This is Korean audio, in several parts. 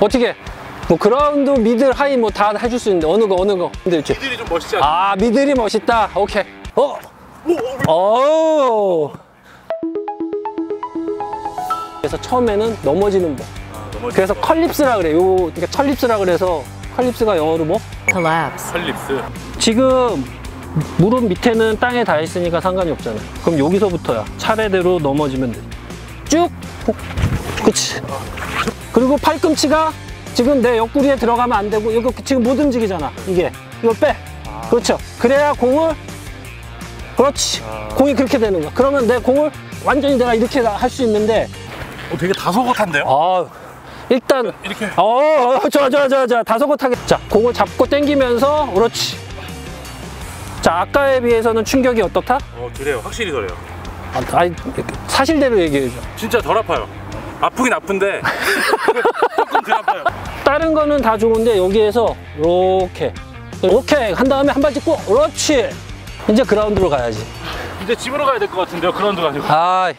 어떻게? 뭐 그라운드, middle, high 뭐 다 해줄 수 있는데 어느 거 어느 거. 근데 있지. middle이 좀 멋있지 않아? 아 middle이 멋있다. 오케이. 어. 오. 그래서 처음에는 넘어지는 법. 아, 넘어지. 그래서 collapse라 그래. 요 그러니까 collapse라 그래서 collapse가 영어로 뭐? collapse, collapse. 지금 무릎 밑에는 땅에 닿아 있으니까 상관이 없잖아. 그럼 여기서부터야. 차례대로 넘어지면 돼. 쭉. 그치. 그리고 팔꿈치가 지금 내 옆구리에 들어가면 안 되고 이거 지금 못 움직이잖아. 이게 이걸 빼. 그렇죠. 그래야 공을 그렇지. 공이 그렇게 되는 거야. 그러면 내 공을 완전히 내가 이렇게 할 수 있는데 어, 되게 다소곳한데요? 아 일단 이렇게. 어, 어 좋아 좋아 좋아 좋아 다소곳하게 자 공을 잡고 당기면서 그렇지 자 아까에 비해서는 충격이 어떻다? 어, 그래요. 확실히 덜해요. 아, 아니 사실대로 얘기해줘 진짜 덜 아파요. 아프긴 아픈데 조금 덜 아파요. 다른 거는 다 좋은데 여기에서 이렇게 오케이 한 다음에 한 발 찍고 그렇지 이제 그라운드로 가야지 이제 집으로 가야 될 것 같은데요. 그라운드 가지고. 아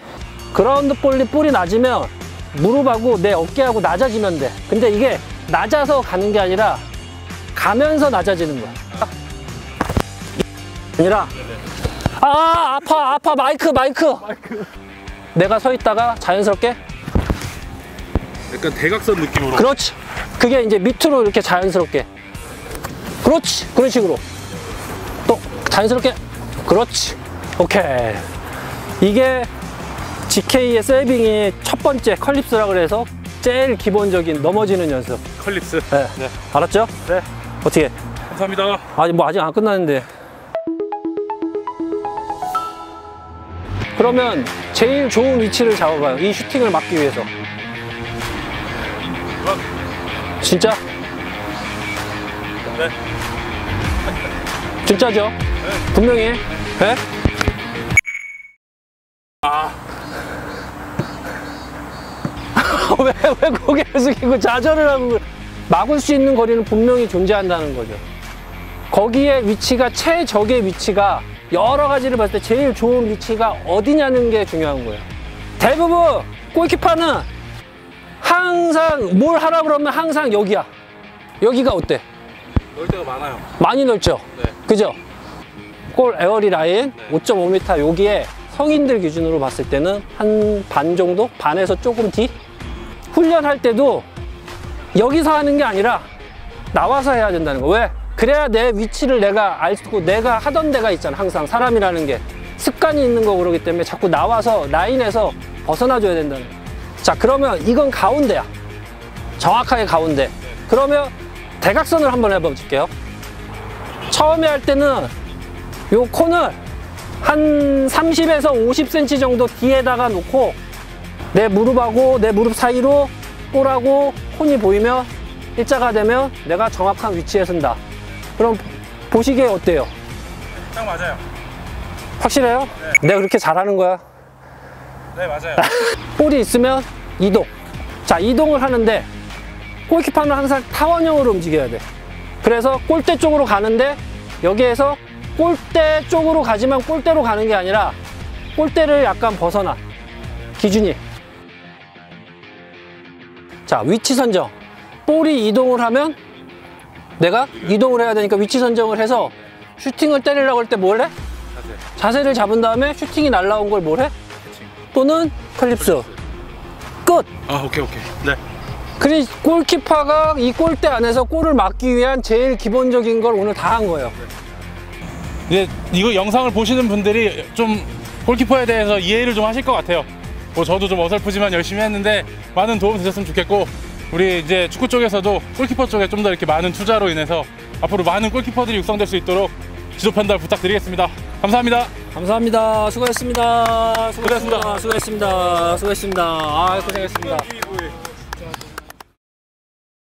그라운드 볼이 볼이 낮으면 무릎하고 내 어깨하고 낮아지면 돼 근데 이게 낮아서 가는 게 아니라 가면서 낮아지는 거야 아니라 아 아파 아파 마이크 마이크 내가 서 있다가 자연스럽게 약간 대각선 느낌으로. 그렇지 그게 이제 밑으로 이렇게 자연스럽게 그렇지 그런 식으로 또 자연스럽게 그렇지 오케이 이게 GK의 세이빙이 첫 번째 컬립스라 그래서 제일 기본적인 넘어지는 연습 컬립스. 네. 네. 알았죠? 네. 어떻게 감사합니다. 아직 뭐 아직 안 끝났는데 그러면 제일 좋은 위치를 잡아봐요 이 슈팅을 막기 위해서 진짜? 네. 진짜죠? 분명히 네? 아, 왜, 왜 고개를 숙이고 좌절을 하고 그래? 막을 수 있는 거리는 분명히 존재한다는 거죠. 거기에 위치가 최적의 위치가 여러 가지를 봤을 때 제일 좋은 위치가 어디냐는 게 중요한 거예요. 대부분 골키퍼는 항상 뭘 하라 그러면 항상 여기야. 여기가 어때? 때가 많아요. 많이 넓죠? 네. 그죠? 골 에어리 라인 5.5m 여기에 성인들 기준으로 봤을 때는 한 반 정도? 반에서 조금 뒤? 훈련할 때도 여기서 하는 게 아니라 나와서 해야 된다는 거. 왜? 그래야 내 위치를 내가 알고 내가 하던 데가 있잖아. 항상 사람이라는 게 습관이 있는 거 그러기 때문에 자꾸 나와서 라인에서 벗어나 줘야 된다는 거. 자, 그러면 이건 가운데야. 정확하게 가운데. 그러면 대각선을 한번 해봐 볼게요. 처음에 할 때는 요 콘을 한 30에서 50cm 정도 뒤에다가 놓고 내 무릎하고 내 무릎 사이로 볼하고 콘이 보이면 일자가 되면 내가 정확한 위치에 선다. 그럼 보시기에 어때요? 딱 맞아요. 확실해요? 내가 그렇게 잘하는 거야. 네, 맞아요. 볼이 있으면 이동. 자, 이동을 하는데 골키퍼는 항상 타원형으로 움직여야 돼. 그래서 골대 쪽으로 가는데 여기에서 골대 쪽으로 가지만 골대로 가는 게 아니라 골대를 약간 벗어나. 기준이. 자, 위치 선정. 볼이 이동을 하면 내가 이동을 해야 되니까 위치 선정을 해서 슈팅을 때리려고 할 때 뭘 해? 자세. 자세를 잡은 다음에 슈팅이 날라온 걸 뭘 해? 또는 클립스. 끝! 아, 오케이, 오케이. 네. 그리 골키퍼가 이 골대 안에서 골을 막기 위한 제일 기본적인 걸 오늘 다 한 거예요. 이제 이거 영상을 보시는 분들이 좀 골키퍼에 대해서 이해를 좀 하실 것 같아요. 뭐 저도 좀 어설프지만 열심히 했는데 많은 도움 되셨으면 좋겠고 우리 이제 축구 쪽에서도 골키퍼 쪽에 좀 더 이렇게 많은 투자로 인해서 앞으로 많은 골키퍼들이 육성될 수 있도록 지도 편달 부탁드리겠습니다. 감사합니다. 감사합니다. 수고했습니다. 수고했습니다. 고생하셨습니다. 수고했습니다. 수고했습니다. 아, 고생했습니다. 네.